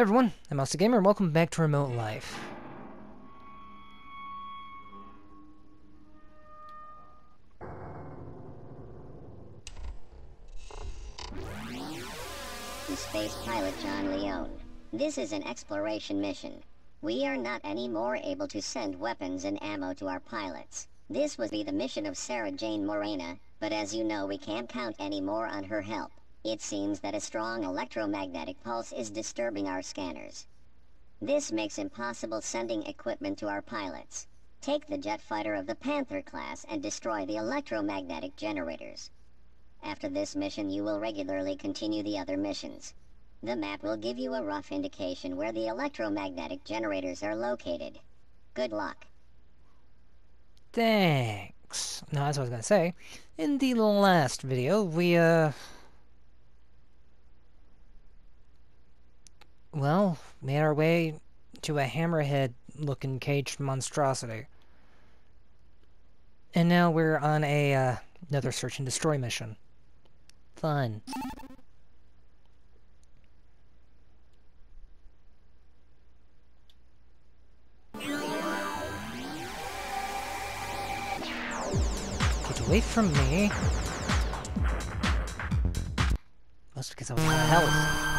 Hey everyone, I'm Monster Gamer and welcome back to Remote Life. Space Pilot John Leone. This is an exploration mission. We are not anymore able to send weapons and ammo to our pilots. This would be the mission of Sarah Jane Morena, but as you know we can't count anymore on her help. It seems that a strong electromagnetic pulse is disturbing our scanners. This makes impossible sending equipment to our pilots. Take the jet fighter of the Panther class and destroy the electromagnetic generators. After this mission you will regularly continue the other missions. The map will give you a rough indication where the electromagnetic generators are located. Good luck. Thanks. Now, as I was going to say, in the last video, we, uh... Well, made our way to a hammerhead-looking caged monstrosity. And now we're on a, uh, another search and destroy mission. Fun. Get away from me. Must because I was out of health.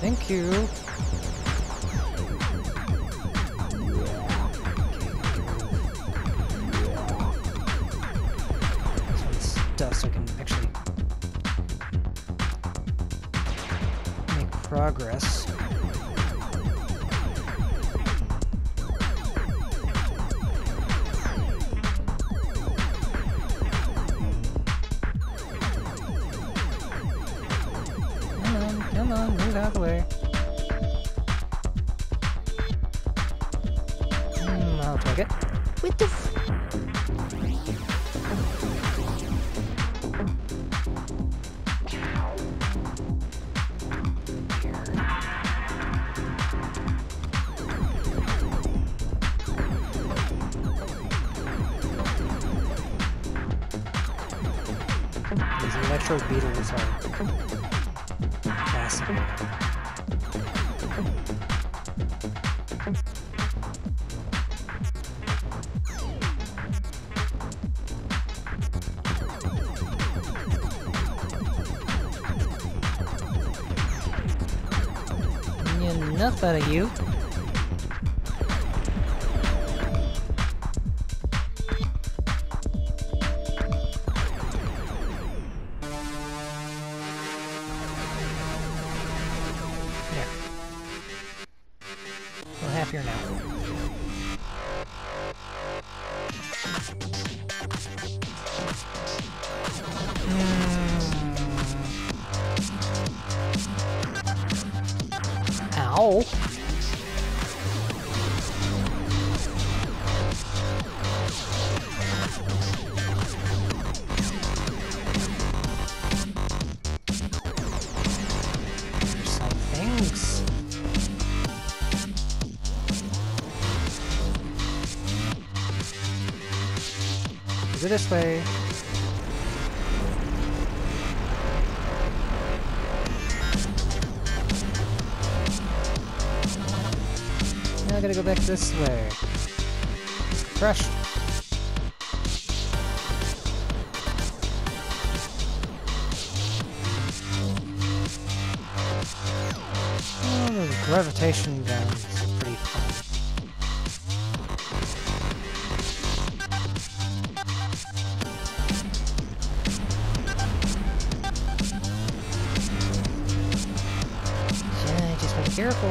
Thank you. So I can actually make progress. On, move out of the way. Hmm, I'll take it. What the These electro beetles are. Enough out of you. Well, happier now. Go this way. Now I gotta go back this way. Fresh. Oh, gravitation gun careful.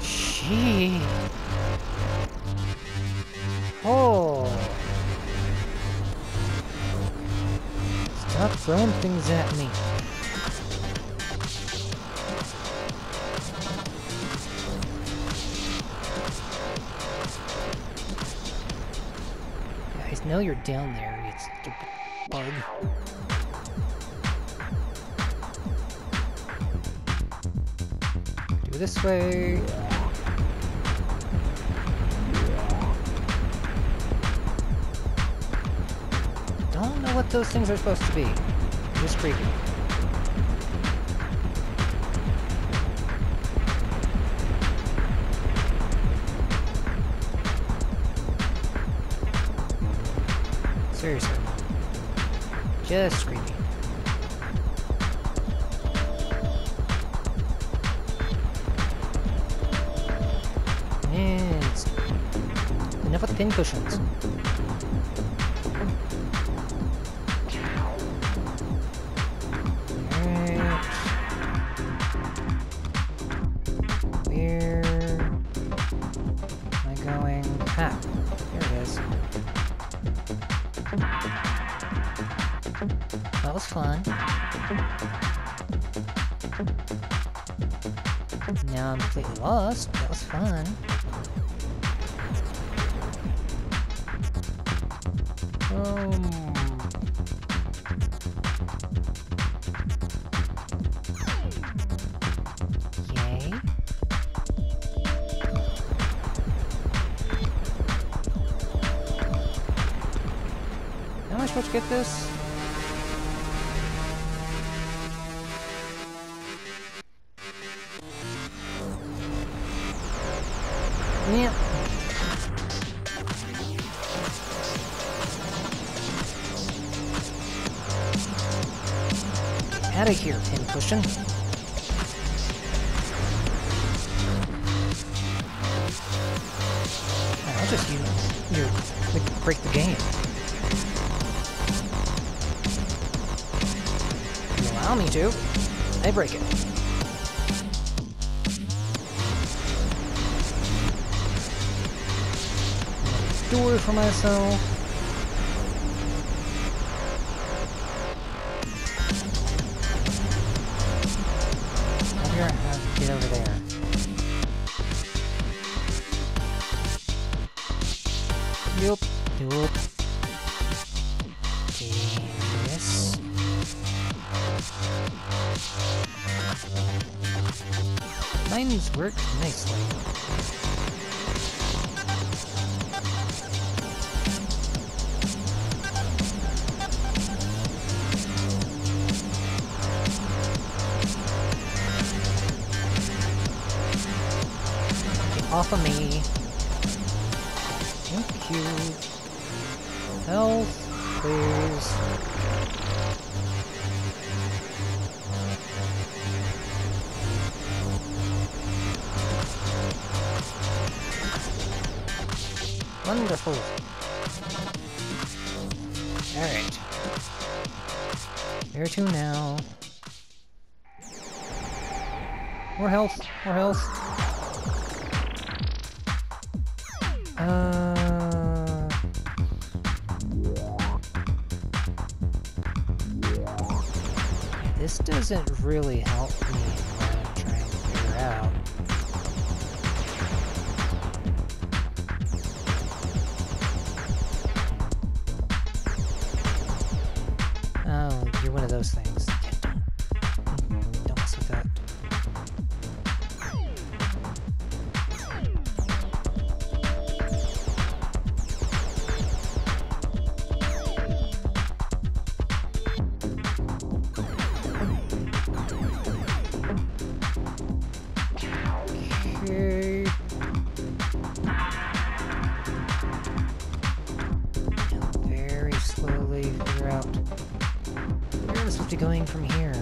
Gee. Oh. Stop throwing things at me. know you're down there, you stupid bug. Do this way. Don't know what those things are supposed to be. Just creepy. Seriously. Just creepy. Yes. Enough with the fun. Now I'm completely lost. That was fun. Um. How am get this? Out of here, pincushion. I'll just use your break the game. You allow me to, I break it. Door for myself. Uh, get over there. Yes. Mine's worked nicely. Off of me. Thank you. Health, please. Wonderful. Alright. Where to now? More health, more health. Uh... This doesn't really help me when I'm trying to figure out. Oh, you're one of those things. From here.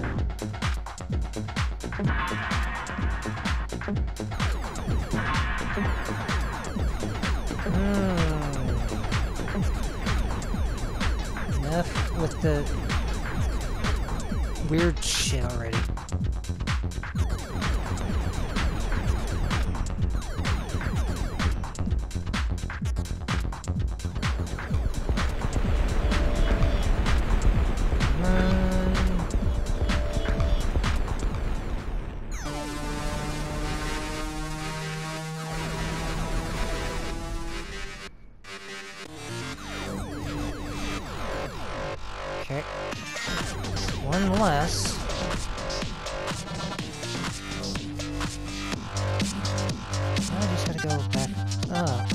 Hmm. Enough with the weird shit already. One less. to go back up.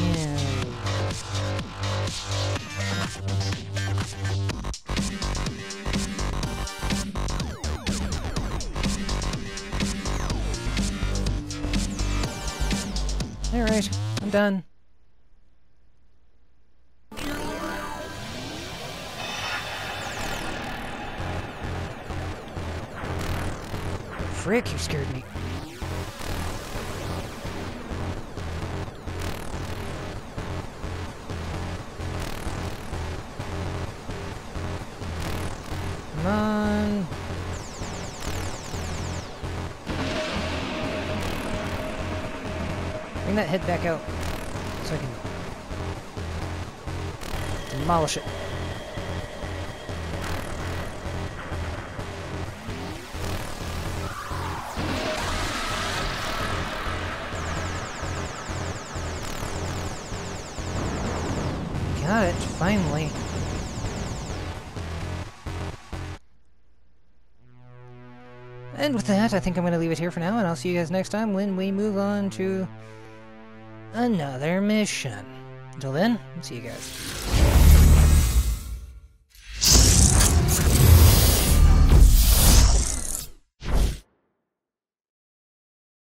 Yeah. Alright, I'm done. Frick, you scared me. Come on. Bring that head back out so I can demolish it. It, finally. And with that, I think I'm going to leave it here for now, and I'll see you guys next time when we move on to another mission. Until then, see you guys.